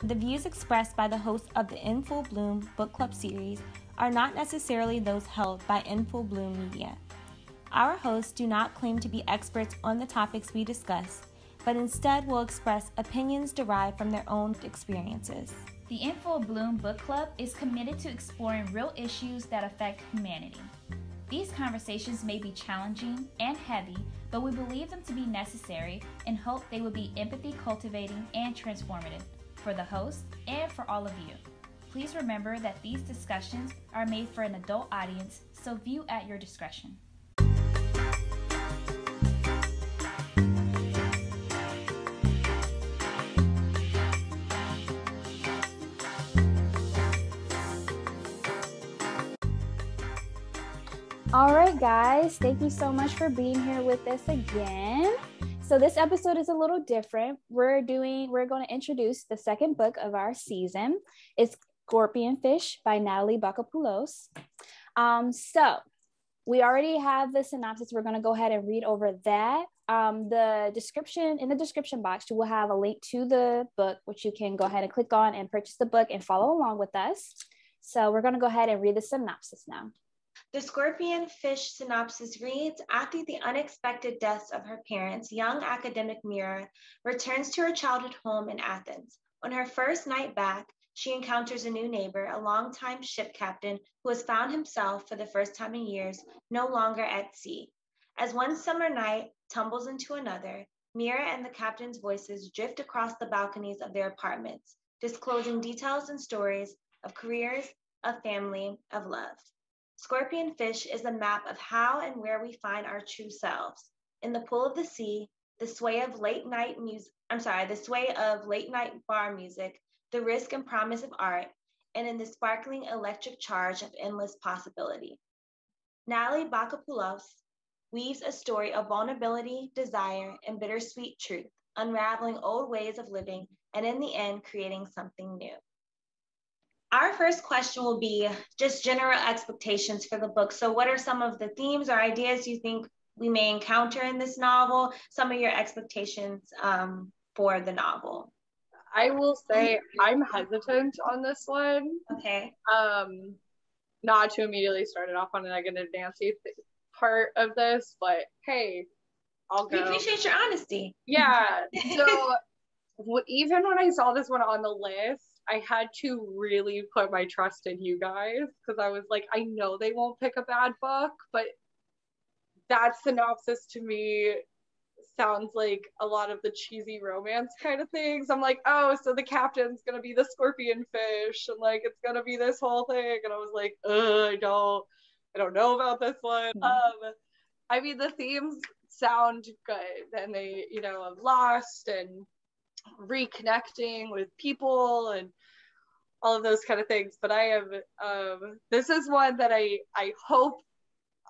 The views expressed by the hosts of the In Full Blume Book Club series are not necessarily those held by In Full Blume Media. Our hosts do not claim to be experts on the topics we discuss, but instead will express opinions derived from their own experiences. The In Full Blume Book Club is committed to exploring real issues that affect humanity. These conversations may be challenging and heavy, but we believe them to be necessary and hope they will be empathy cultivating and transformative for the host and for all of you. Please remember that these discussions are made for an adult audience, so view at your discretion. All right, guys, thank you so much for being here with us again. So this episode is a little different. We're doing we're going to introduce the second book of our season. It's Scorpionfish by Natalie Bakopoulos. Um, so we already have the synopsis. We're going to go ahead and read over that. Um, the description in the description box, you will have a link to the book, which you can go ahead and click on and purchase the book and follow along with us. So we're going to go ahead and read the synopsis now. The scorpion fish synopsis reads After the unexpected deaths of her parents, young academic Mira returns to her childhood home in Athens. On her first night back, she encounters a new neighbor, a longtime ship captain who has found himself, for the first time in years, no longer at sea. As one summer night tumbles into another, Mira and the captain's voices drift across the balconies of their apartments, disclosing details and stories of careers, of family, of love. Scorpionfish is a map of how and where we find our true selves. In the pool of the sea, the sway of late night music, I'm sorry, the sway of late night bar music, the risk and promise of art, and in the sparkling electric charge of endless possibility. Natalie Bakopoulos weaves a story of vulnerability, desire, and bittersweet truth, unraveling old ways of living, and in the end, creating something new. Our first question will be just general expectations for the book. So, what are some of the themes or ideas you think we may encounter in this novel? Some of your expectations um, for the novel. I will say I'm hesitant on this one. Okay. Um, not to immediately start it off on a negative Nancy th- part of this, but hey, I'll go. We appreciate your honesty. Yeah. So even when I saw this one on the list, I had to really put my trust in you guys because I was like, I know they won't pick a bad book, but that synopsis to me sounds like a lot of the cheesy romance kind of things. I'm like, oh, so the captain's gonna be the scorpion fish, and like it's gonna be this whole thing. And I was like, Ugh, I don't, I don't know about this one. Mm-hmm. Um, I mean, the themes sound good, and they, you know, have lost and reconnecting with people and all of those kind of things. But I am um, this is one that I I hope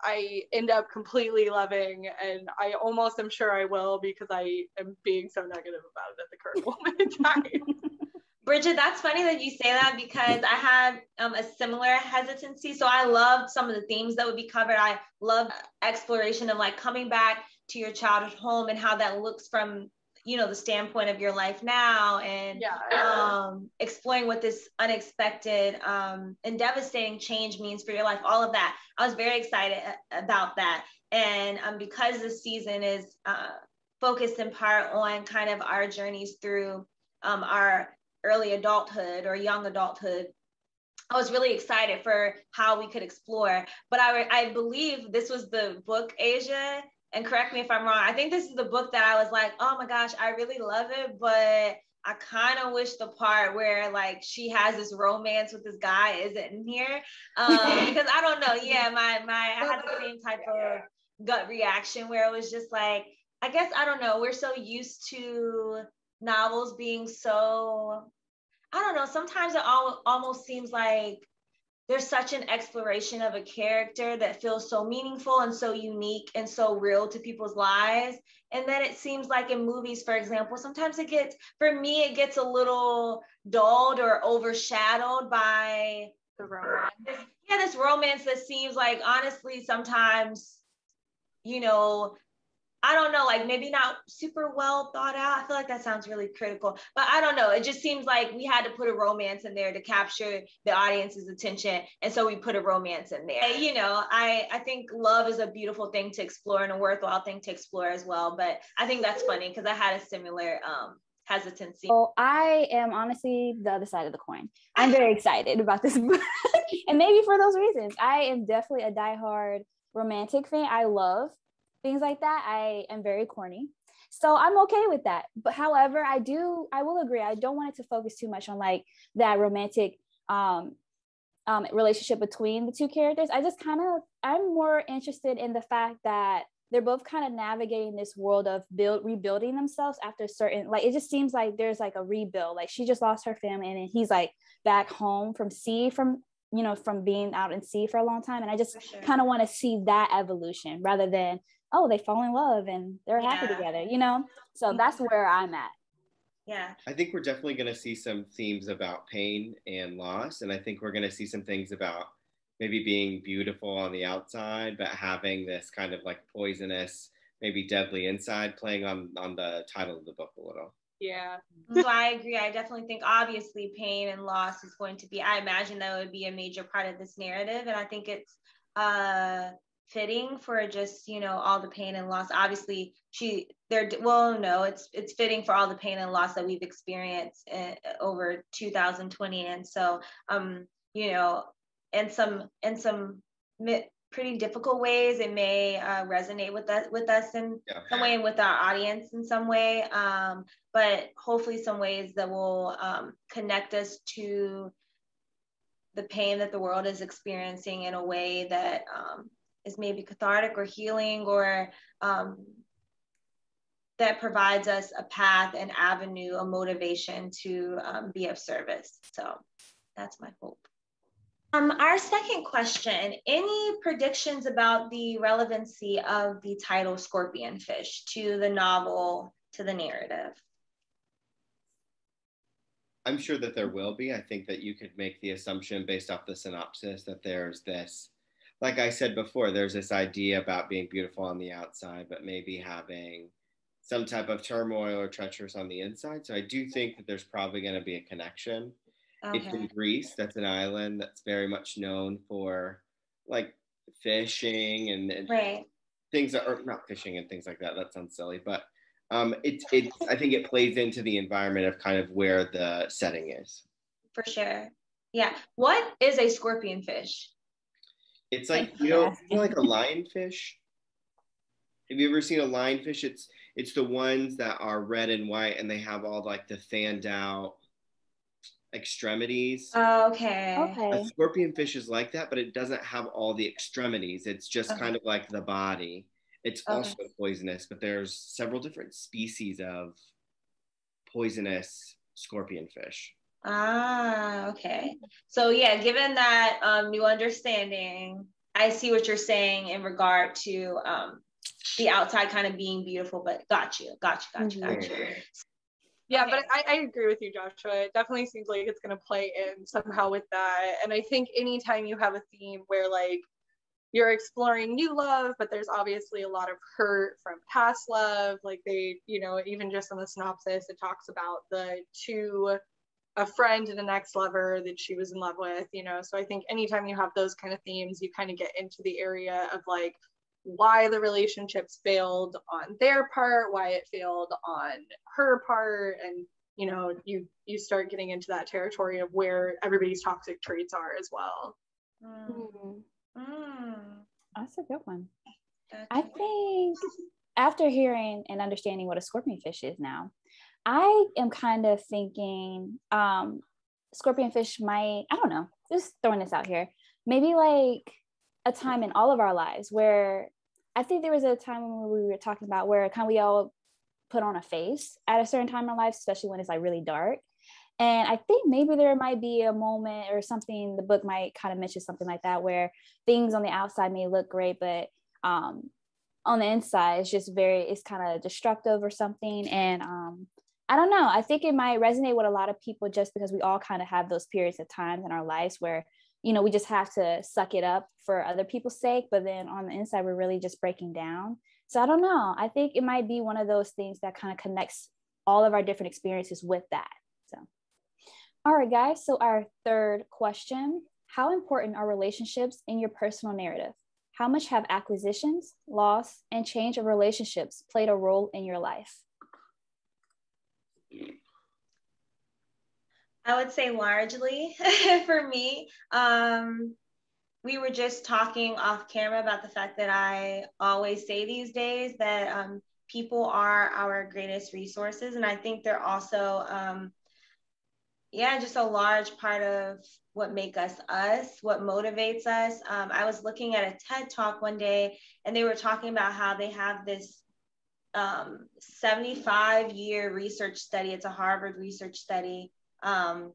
I end up completely loving, and I almost am sure I will because I am being so negative about it at the current moment in time. Bridget, that's funny that you say that because I had um, a similar hesitancy. So I loved some of the themes that would be covered. I love exploration of like coming back to your childhood home and how that looks from you know the standpoint of your life now and yeah. um, exploring what this unexpected um, and devastating change means for your life all of that i was very excited about that and um, because this season is uh, focused in part on kind of our journeys through um, our early adulthood or young adulthood I was really excited for how we could explore. But I, I believe this was the book, Asia, and correct me if I'm wrong. I think this is the book that I was like, oh my gosh, I really love it, but I kind of wish the part where like she has this romance with this guy isn't in here um, because I don't know. Yeah, my my I had the same type of gut reaction where it was just like I guess I don't know. We're so used to novels being so I don't know. Sometimes it all, almost seems like there's such an exploration of a character that feels so meaningful and so unique and so real to people's lives. And then it seems like in movies for example sometimes it gets for me it gets a little dulled or overshadowed by the romance. Yeah this romance that seems like honestly sometimes you know I don't know, like maybe not super well thought out. I feel like that sounds really critical, but I don't know. It just seems like we had to put a romance in there to capture the audience's attention, and so we put a romance in there. You know, I I think love is a beautiful thing to explore and a worthwhile thing to explore as well. But I think that's funny because I had a similar um hesitancy. Well, I am honestly the other side of the coin. I'm very excited about this book, and maybe for those reasons, I am definitely a diehard romantic fan. I love things like that. I am very corny. So I'm okay with that. But however, I do I will agree. I don't want it to focus too much on like that romantic um um, relationship between the two characters. I just kind of I'm more interested in the fact that they're both kind of navigating this world of build rebuilding themselves after certain like it just seems like there's like a rebuild. Like she just lost her family and he's like back home from sea from you know from being out in sea for a long time and I just sure. kind of want to see that evolution rather than oh, they fall in love and they're yeah. happy together, you know? So that's where I'm at. Yeah. I think we're definitely going to see some themes about pain and loss. And I think we're going to see some things about maybe being beautiful on the outside, but having this kind of like poisonous, maybe deadly inside playing on, on the title of the book a little. Yeah. so I agree. I definitely think obviously pain and loss is going to be, I imagine that would be a major part of this narrative. And I think it's, uh, fitting for just you know all the pain and loss. Obviously she they're well no it's it's fitting for all the pain and loss that we've experienced in, over 2020 and so um you know in some in some pretty difficult ways it may uh, resonate with us with us in yeah. some way and with our audience in some way. Um, but hopefully some ways that will um, connect us to the pain that the world is experiencing in a way that um, is maybe cathartic or healing or um, that provides us a path, an avenue, a motivation to um, be of service. So that's my hope. Um, our second question, any predictions about the relevancy of the title Scorpionfish to the novel, to the narrative? I'm sure that there will be. I think that you could make the assumption based off the synopsis that there's this like I said before, there's this idea about being beautiful on the outside, but maybe having some type of turmoil or treacherous on the inside. So I do think that there's probably going to be a connection. Okay. It's in Greece. That's an island that's very much known for like fishing and, and right. things that are not fishing and things like that. That sounds silly, but um, it, it, I think it plays into the environment of kind of where the setting is. For sure. Yeah. What is a scorpion fish? It's like you know, you know, like a lionfish. Have you ever seen a lionfish? It's it's the ones that are red and white, and they have all like the fanned out extremities. Oh, okay. Okay. A scorpion fish is like that, but it doesn't have all the extremities. It's just okay. kind of like the body. It's okay. also poisonous, but there's several different species of poisonous scorpion fish. Ah, okay. So yeah, given that um, new understanding, I see what you're saying in regard to um, the outside kind of being beautiful, but got you, got you, got you, got you. Mm-hmm. Yeah, okay. but I, I agree with you, Joshua. It definitely seems like it's going to play in somehow with that. And I think anytime you have a theme where like you're exploring new love, but there's obviously a lot of hurt from past love, like they, you know, even just in the synopsis, it talks about the two a friend and an ex-lover that she was in love with you know so i think anytime you have those kind of themes you kind of get into the area of like why the relationships failed on their part why it failed on her part and you know you you start getting into that territory of where everybody's toxic traits are as well mm. Mm. that's a good one i think after hearing and understanding what a scorpion fish is now I am kind of thinking um, scorpion fish might, I don't know, just throwing this out here, maybe like a time in all of our lives where I think there was a time when we were talking about where kind of we all put on a face at a certain time in our life, especially when it's like really dark. And I think maybe there might be a moment or something, the book might kind of mention something like that, where things on the outside may look great, but um, on the inside, it's just very, it's kind of destructive or something. And um, I don't know. I think it might resonate with a lot of people just because we all kind of have those periods of times in our lives where, you know, we just have to suck it up for other people's sake. But then on the inside, we're really just breaking down. So I don't know. I think it might be one of those things that kind of connects all of our different experiences with that. So, all right, guys. So, our third question How important are relationships in your personal narrative? How much have acquisitions, loss, and change of relationships played a role in your life? I would say largely for me. Um, we were just talking off camera about the fact that I always say these days that um, people are our greatest resources. And I think they're also, um, yeah, just a large part of what make us us, what motivates us. Um, I was looking at a TED talk one day and they were talking about how they have this um, 75 year research study. It's a Harvard research study um,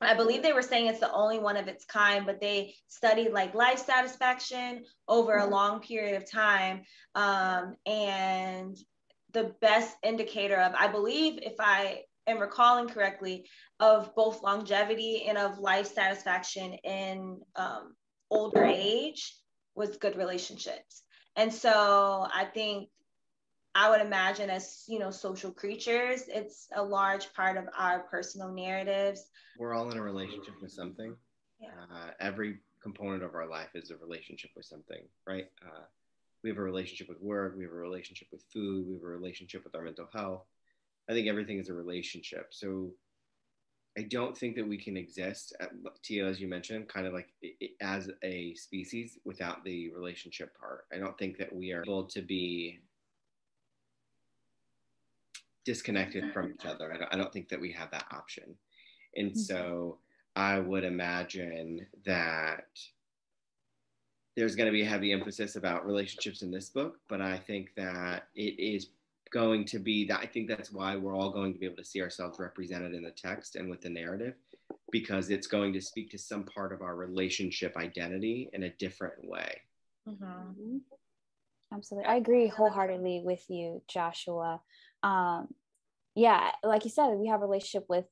I believe they were saying it's the only one of its kind, but they studied like life satisfaction over a mm-hmm. long period of time. Um, and the best indicator of, I believe, if I am recalling correctly, of both longevity and of life satisfaction in um, older age was good relationships. And so I think I would imagine as you know social creatures, it's a large part of our personal narratives. We're all in a relationship with something. Yeah. Uh, every component of our life is a relationship with something, right? Uh, we have a relationship with work. We have a relationship with food. We have a relationship with our mental health. I think everything is a relationship. So I don't think that we can exist, at, Tia, as you mentioned, kind of like as a species without the relationship part. I don't think that we are able to be disconnected from each other. I don't, I don't think that we have that option. And mm-hmm. so I would imagine that there's going to be a heavy emphasis about relationships in this book, but I think that it is going to be that I think that's why we're all going to be able to see ourselves represented in the text and with the narrative because it's going to speak to some part of our relationship identity in a different way. Mm-hmm. Absolutely. I agree wholeheartedly with you, Joshua um yeah like you said we have a relationship with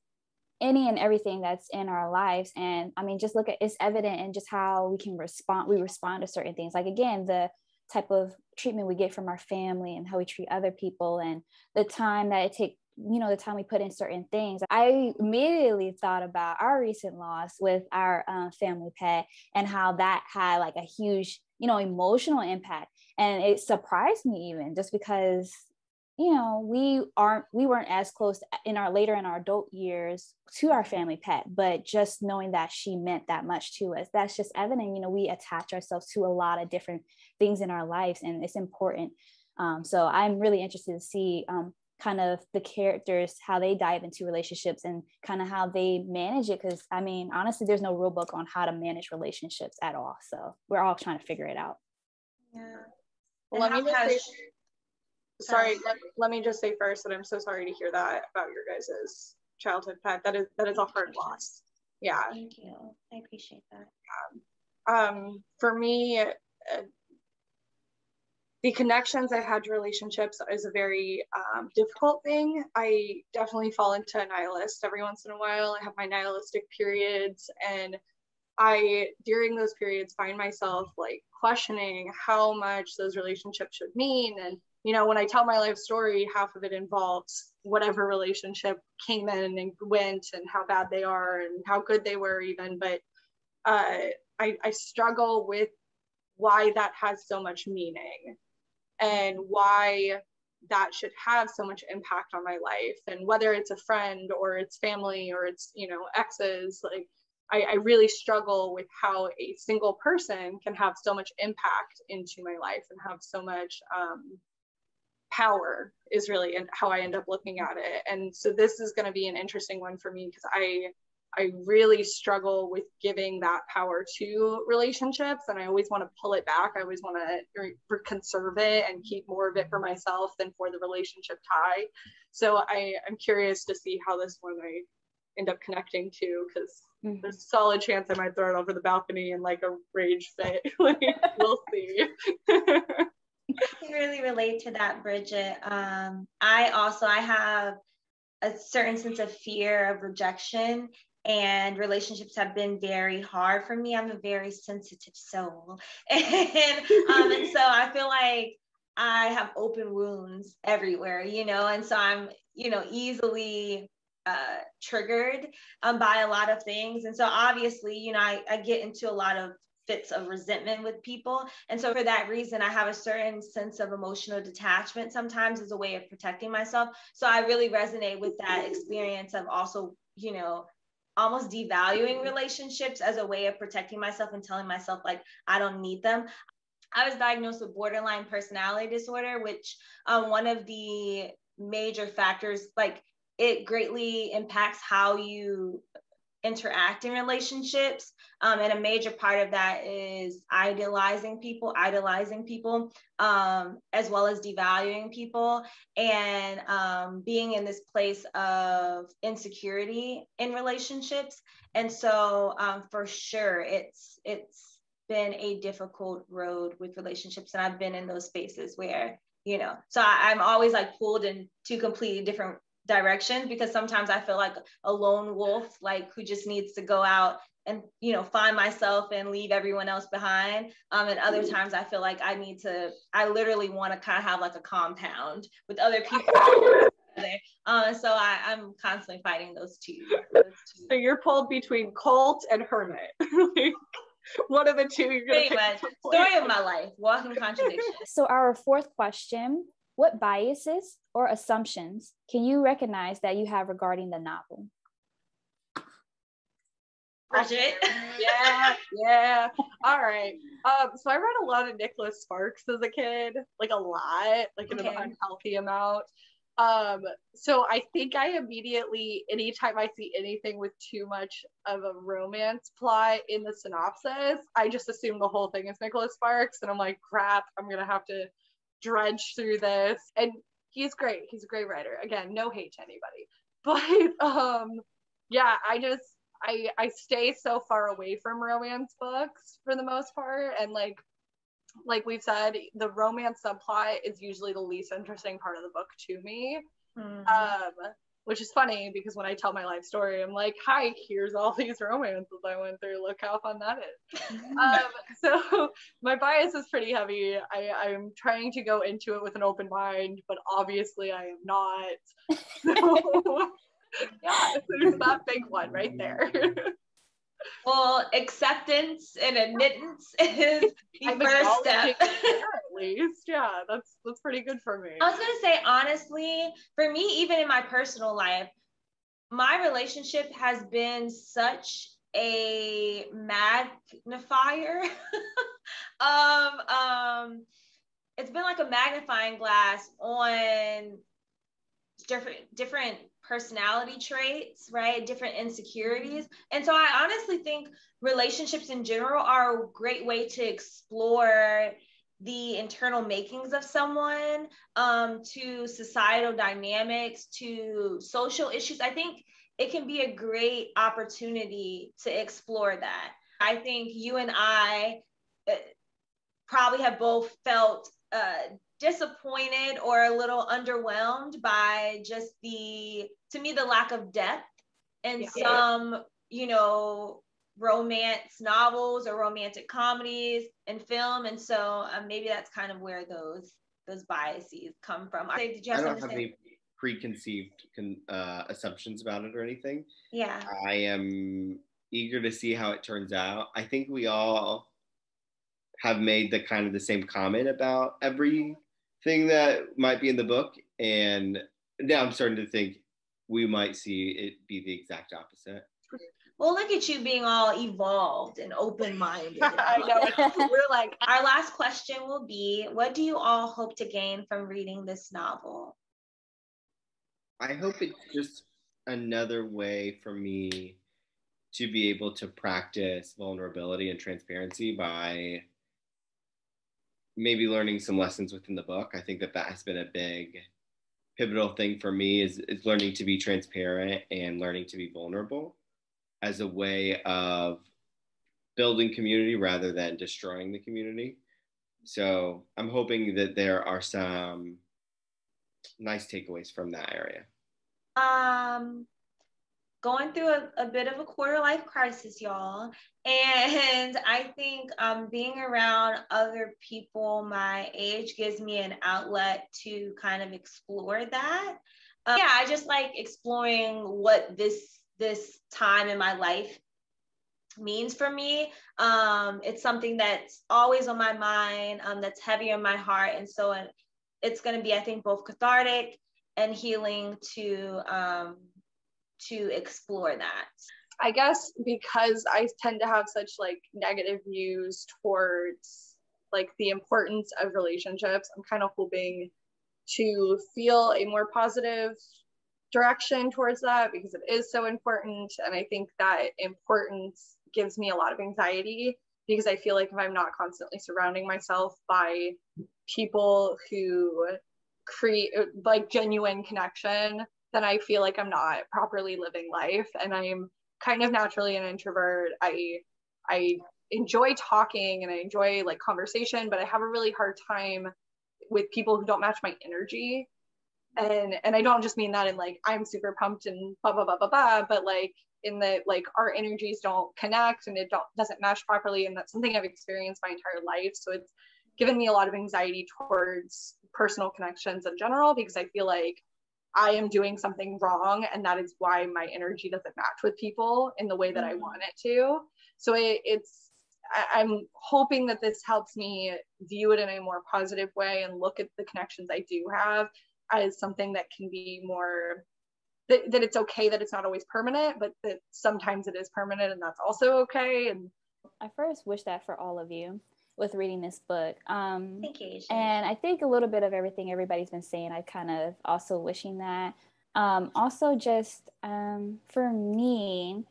any and everything that's in our lives. And i mean just look at it's evident in just how we can respond we respond to certain things. Like again the type of treatment we get from our family and how we treat other people and the time that it takes you know the time we put in certain things. I immediately thought about our recent loss with our um, family pet and how that had like a huge you know emotional impact. And it surprised me even just because you know we aren't we weren't as close in our later in our adult years to our family pet but just knowing that she meant that much to us that's just evident you know we attach ourselves to a lot of different things in our lives and it's important. Um, so i'm really interested to see um, kind of the characters how they dive into relationships and kind of how they manage it because i mean honestly there's no rule book on how to manage relationships at all so we're all trying to figure it out. Yeah. Well, let me just say sorry let, let me just say first that i'm so sorry to hear that about your guys's childhood pet. That is that is a hard loss. Yeah. Thank you. I appreciate that. Um for me uh, the connections I had to relationships is a very um, difficult thing. I definitely fall into a nihilist every once in a while. I have my nihilistic periods, and I, during those periods, find myself like questioning how much those relationships should mean and you know, when I tell my life story, half of it involves whatever relationship came in and went and how bad they are and how good they were, even. But uh, I, I struggle with why that has so much meaning and why that should have so much impact on my life and whether it's a friend or it's family or it's you know exes like I, I, really struggle with how a single person can have so much impact into my life and have so much um, power is really how I end up looking at it. And so this is going to be an interesting one for me because I I really struggle with giving that power to relationships and I always want to pull it back. I always want to re- conserve it and keep more of it for myself than for the relationship tie. So I, I'm curious to see how this one I end up connecting to because mm-hmm. there's a solid chance I might throw it over the balcony in like a rage fit. like, we'll see. I can really relate to that, Bridget. Um, I also I have a certain sense of fear of rejection and relationships have been very hard for me. I'm a very sensitive soul. and, um, and so I feel like I have open wounds everywhere, you know, and so I'm, you know, easily uh, triggered um, by a lot of things. And so obviously, you know, I, I get into a lot of fits of resentment with people. And so for that reason, I have a certain sense of emotional detachment sometimes as a way of protecting myself. So I really resonate with that experience of also, you know, almost devaluing relationships as a way of protecting myself and telling myself like I don't need them. I was diagnosed with borderline personality disorder, which um, one of the major factors, like it greatly impacts how you interact in relationships. Um, and a major part of that is idealizing people, idolizing people, um, as well as devaluing people, and um, being in this place of insecurity in relationships. And so, um, for sure, it's it's been a difficult road with relationships, and I've been in those spaces where you know so I, i'm always like pulled in two completely different direction because sometimes I feel like a lone wolf, like who just needs to go out and you know find myself and leave everyone else behind. Um, and other times I feel like I need to, I literally want to kind of have like a compound with other people. Uh, so I, I'm constantly fighting those two, those two. So you're pulled between cult and hermit. like, one of the two you're gonna Pretty much. Story of my life, walking contradiction. So our fourth question what biases or assumptions can you recognize that you have regarding the novel? Bridget. yeah, yeah. All right. Um, so I read a lot of Nicholas Sparks as a kid, like a lot, like okay. an unhealthy amount. Um, so I think I immediately, anytime I see anything with too much of a romance plot in the synopsis, I just assume the whole thing is Nicholas Sparks, and I'm like, crap, I'm gonna have to dredge through this. And he's great. He's a great writer. Again, no hate to anybody. But um yeah, I just I I stay so far away from romance books for the most part and like like we've said, the romance subplot is usually the least interesting part of the book to me. Mm-hmm. Um, which is funny because when I tell my life story, I'm like, hi, here's all these romances I went through. Look how fun that is. um, so my bias is pretty heavy. I, I'm trying to go into it with an open mind, but obviously I am not. So yeah, there's that big one right there. Well, acceptance and admittance is the I'm first step. at least, yeah, that's that's pretty good for me. I was gonna say honestly, for me, even in my personal life, my relationship has been such a magnifier. um, um, it's been like a magnifying glass on different different personality traits, right? Different insecurities. And so I honestly think relationships in general are a great way to explore the internal makings of someone um, to societal dynamics to social issues. I think it can be a great opportunity to explore that. I think you and I uh, probably have both felt uh, disappointed or a little underwhelmed by just the to me the lack of depth in yeah. some you know romance novels or romantic comedies and film. And so um, maybe that's kind of where those those biases come from. I, did you have I don't have any preconceived con, uh, assumptions about it or anything. Yeah. I am eager to see how it turns out. I think we all have made the kind of the same comment about every thing that might be in the book. And now I'm starting to think we might see it be the exact opposite. Well, look at you being all evolved and open minded. I know. We're like, our last question will be What do you all hope to gain from reading this novel? I hope it's just another way for me to be able to practice vulnerability and transparency by maybe learning some lessons within the book. I think that that has been a big pivotal thing for me is, is learning to be transparent and learning to be vulnerable as a way of building community rather than destroying the community. So I'm hoping that there are some nice takeaways from that area. Um, going through a, a bit of a quarter life crisis, y'all. And I think um, being around other people my age gives me an outlet to kind of explore that. Um, yeah, I just like exploring what this this time in my life means for me. Um, it's something that's always on my mind, um, that's heavy in my heart. And so it, it's going to be, I think, both cathartic and healing to um, to explore that. I guess because I tend to have such like negative views towards like the importance of relationships, I'm kind of hoping to feel a more positive direction towards that because it is so important. And I think that importance gives me a lot of anxiety because I feel like if I'm not constantly surrounding myself by people who create like genuine connection, then I feel like I'm not properly living life. And I'm kind of naturally an introvert. I I enjoy talking and I enjoy like conversation, but I have a really hard time with people who don't match my energy. And and I don't just mean that in like I'm super pumped and blah blah blah blah blah, but like in the like our energies don't connect and it don't doesn't match properly. And that's something I've experienced my entire life. So it's given me a lot of anxiety towards personal connections in general because I feel like I am doing something wrong and that is why my energy doesn't match with people in the way that. I mm. want it to. So it, it's I, I'm hoping that this helps me view it in a more positive way and look at the connections I do have as something that can be more that, that it's okay that it's not always permanent, but that sometimes it is permanent and that's also okay. And I first wish that for all of you with reading this book. Um, Thank you. And I think a little bit of everything everybody's been saying, I kind of also wishing that. Um, also, just um, for me,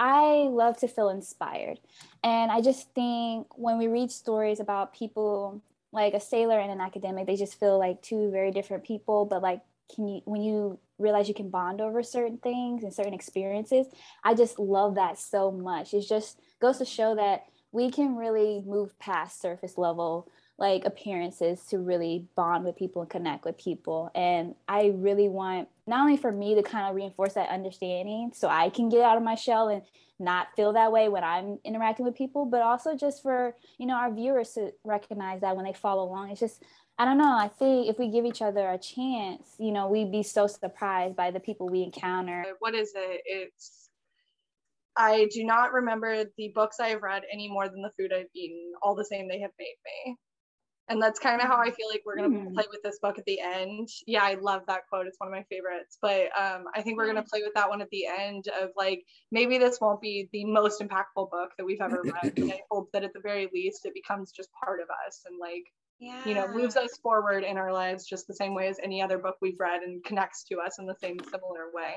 I love to feel inspired. And I just think when we read stories about people like a sailor and an academic, they just feel like two very different people. But like, can you, when you realize you can bond over certain things and certain experiences, I just love that so much. It just goes to show that we can really move past surface level like appearances to really bond with people and connect with people. And I really want not only for me to kind of reinforce that understanding so I can get out of my shell and not feel that way when I'm interacting with people, but also just for, you know, our viewers to recognize that when they follow along. It's just I don't know. I think if we give each other a chance, you know, we'd be so surprised by the people we encounter. What is it? It's I do not remember the books I have read any more than the food I've eaten, all the same they have made me. And that's kind of how I feel like we're going to mm. play with this book at the end. Yeah, I love that quote. It's one of my favorites. But um, I think we're going to play with that one at the end of like, maybe this won't be the most impactful book that we've ever read. and I hope that at the very least it becomes just part of us and like, yeah. you know, moves us forward in our lives just the same way as any other book we've read and connects to us in the same similar way.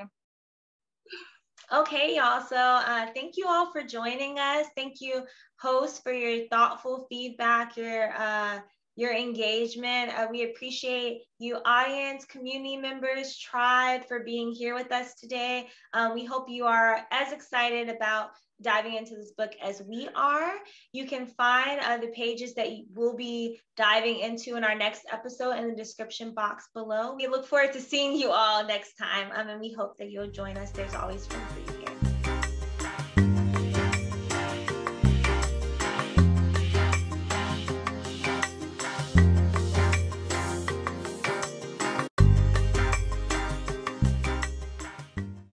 Okay, y'all. So uh, thank you all for joining us. Thank you, hosts, for your thoughtful feedback, your uh, your engagement. Uh, we appreciate you, audience, community members, tribe, for being here with us today. Um, we hope you are as excited about diving into this book as we are. You can find uh, the pages that we'll be diving into in our next episode in the description box below. We look forward to seeing you all next time, um, and we hope that you'll join us. There's always room for you.